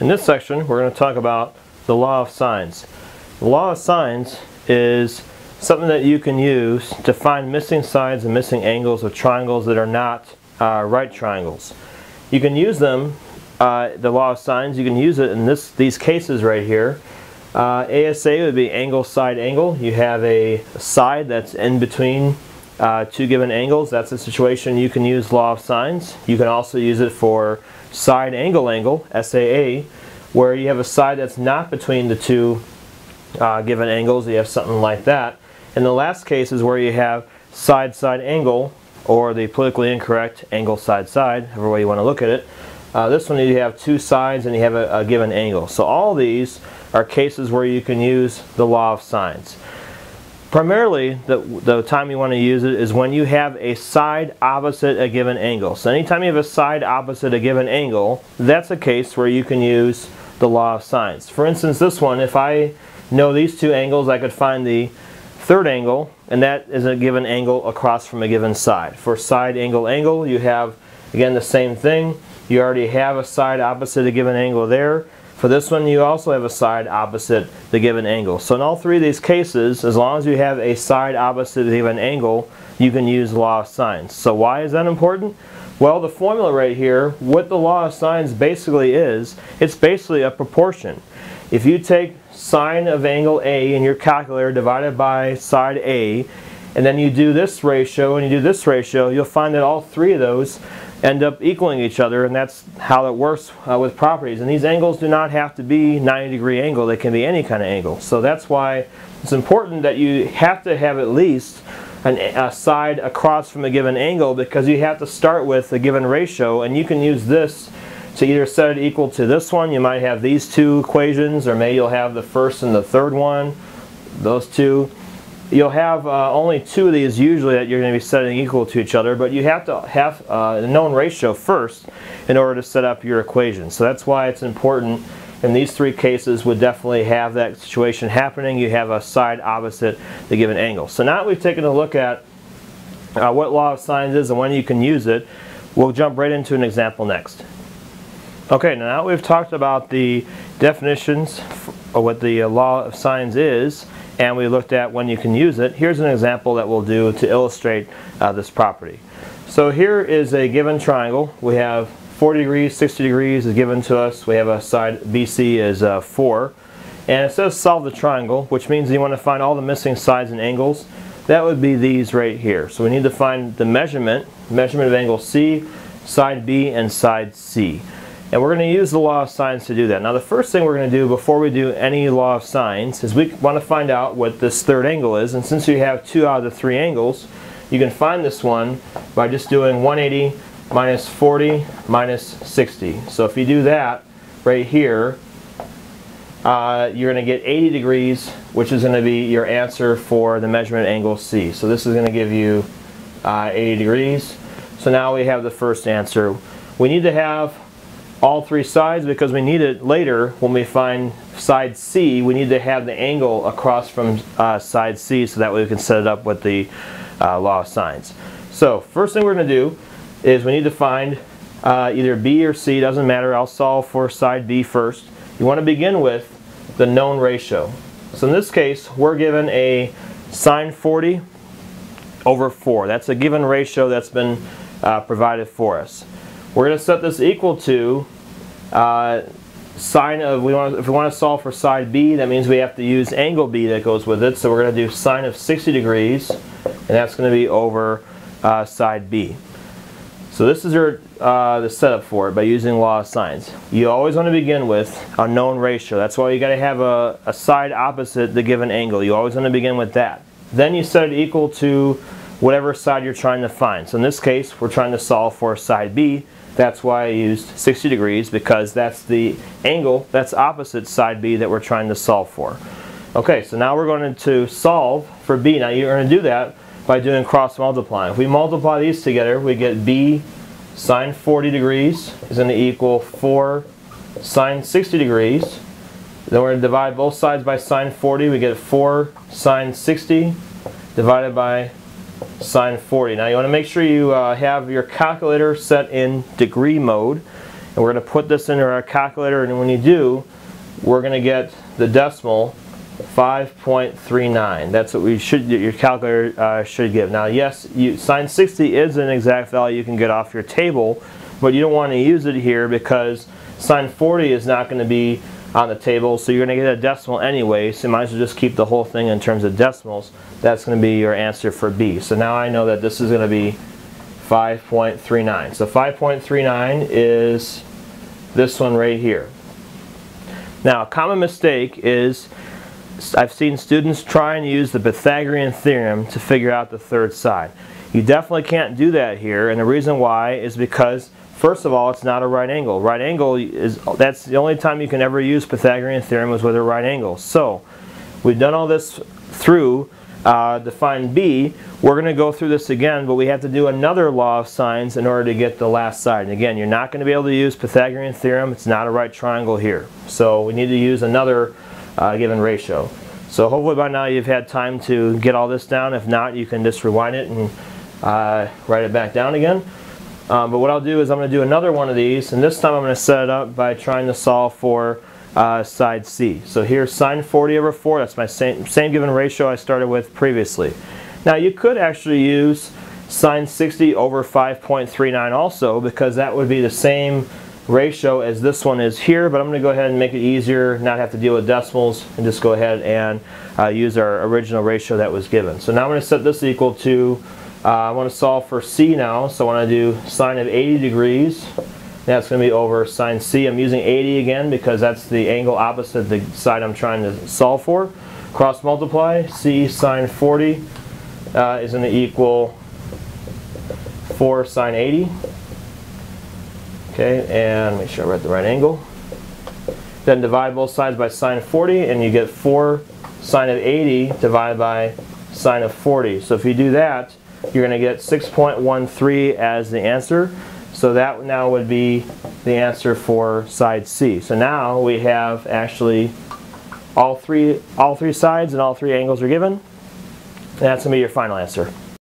In this section, we're going to talk about the law of sines. The law of sines is something that you can use to find missing sides and missing angles of triangles that are not uh, right triangles. You can use them, uh, the law of sines, you can use it in this, these cases right here. Uh, ASA would be angle side angle. You have a side that's in between uh, two given angles. That's a situation you can use law of sines. You can also use it for side angle angle, SAA, where you have a side that's not between the two uh, given angles. You have something like that. And the last case is where you have side side angle, or the politically incorrect angle side side, however way you want to look at it. Uh, this one you have two sides and you have a, a given angle. So all these are cases where you can use the law of sines. Primarily, the, the time you want to use it is when you have a side opposite a given angle. So anytime you have a side opposite a given angle, that's a case where you can use the law of sines. For instance, this one, if I know these two angles, I could find the third angle, and that is a given angle across from a given side. For side angle angle, you have, again, the same thing. You already have a side opposite a given angle there. For this one, you also have a side opposite the given angle. So in all three of these cases, as long as you have a side opposite the given angle, you can use law of sines. So why is that important? Well, the formula right here, what the law of sines basically is, it's basically a proportion. If you take sine of angle A in your calculator divided by side A, and then you do this ratio and you do this ratio, you'll find that all three of those end up equaling each other and that's how it works uh, with properties. And these angles do not have to be 90 degree angle, they can be any kind of angle. So that's why it's important that you have to have at least an, a side across from a given angle because you have to start with a given ratio and you can use this to either set it equal to this one. You might have these two equations or maybe you'll have the first and the third one, those two you'll have uh, only two of these usually that you're going to be setting equal to each other, but you have to have uh, a known ratio first in order to set up your equation. So that's why it's important in these three cases would definitely have that situation happening. You have a side opposite the given angle. So now we've taken a look at uh, what law of sines is and when you can use it, we'll jump right into an example next. Okay, now we've talked about the definitions of what the uh, law of sines is and we looked at when you can use it. Here's an example that we'll do to illustrate uh, this property. So here is a given triangle. We have 40 degrees, 60 degrees is given to us. We have a side BC is uh, 4. And it says solve the triangle, which means you want to find all the missing sides and angles. That would be these right here. So we need to find the measurement, measurement of angle C, side B, and side C. And we're going to use the law of sines to do that. Now the first thing we're going to do before we do any law of sines is we want to find out what this third angle is. And since you have two out of the three angles, you can find this one by just doing 180 minus 40 minus 60. So if you do that right here, uh, you're going to get 80 degrees, which is going to be your answer for the measurement angle C. So this is going to give you uh, 80 degrees. So now we have the first answer. We need to have all three sides because we need it later when we find side C we need to have the angle across from uh, side C so that way we can set it up with the uh, law of sines. So first thing we're going to do is we need to find uh, either B or C doesn't matter I'll solve for side B first. You want to begin with the known ratio. So in this case we're given a sine 40 over 4. That's a given ratio that's been uh, provided for us. We're going to set this equal to uh, sine of, we want if we want to solve for side B, that means we have to use angle B that goes with it. So we're going to do sine of 60 degrees, and that's going to be over uh, side B. So this is your, uh, the setup for it by using law of sines. You always want to begin with a known ratio. That's why you got to have a, a side opposite the given angle. You always want to begin with that. Then you set it equal to whatever side you're trying to find. So in this case, we're trying to solve for side B. That's why I used 60 degrees because that's the angle that's opposite side B that we're trying to solve for. Okay, so now we're going to solve for B. Now you're going to do that by doing cross multiplying. If we multiply these together, we get B sine 40 degrees is going to equal 4 sine 60 degrees. Then we're going to divide both sides by sine 40. We get 4 sine 60 divided by sine 40. Now you want to make sure you uh, have your calculator set in degree mode And we're going to put this into our calculator and when you do, we're going to get the decimal 5.39. That's what we should your calculator uh, should give. Now, yes, you, sine 60 is an exact value you can get off your table, but you don't want to use it here because sine 40 is not going to be on the table, so you're going to get a decimal anyway, so you might as well just keep the whole thing in terms of decimals. That's going to be your answer for B. So now I know that this is going to be 5.39. So 5.39 is this one right here. Now, a common mistake is I've seen students try and use the Pythagorean theorem to figure out the third side. You definitely can't do that here, and the reason why is because First of all, it's not a right angle. Right angle is that's the only time you can ever use Pythagorean theorem is with a right angle. So we've done all this through uh, to find b. We're going to go through this again, but we have to do another law of sines in order to get the last side. And again, you're not going to be able to use Pythagorean theorem. It's not a right triangle here. So we need to use another uh, given ratio. So hopefully by now you've had time to get all this down. If not, you can just rewind it and uh, write it back down again. Um, but what I'll do is I'm going to do another one of these, and this time I'm going to set it up by trying to solve for uh, side C. So here's sine 40 over 4. That's my same, same given ratio I started with previously. Now you could actually use sine 60 over 5.39 also because that would be the same ratio as this one is here, but I'm going to go ahead and make it easier, not have to deal with decimals, and just go ahead and uh, use our original ratio that was given. So now I'm going to set this equal to uh, I want to solve for C now, so I want to do sine of 80 degrees. That's going to be over sine C. I'm using 80 again because that's the angle opposite the side I'm trying to solve for. Cross multiply, C sine 40 uh, is going to equal 4 sine 80. Okay, and make sure I write the right angle. Then divide both sides by sine 40 and you get 4 sine of 80 divided by sine of 40. So if you do that, you're going to get 6.13 as the answer. So that now would be the answer for side C. So now we have actually all three, all three sides and all three angles are given. That's going to be your final answer.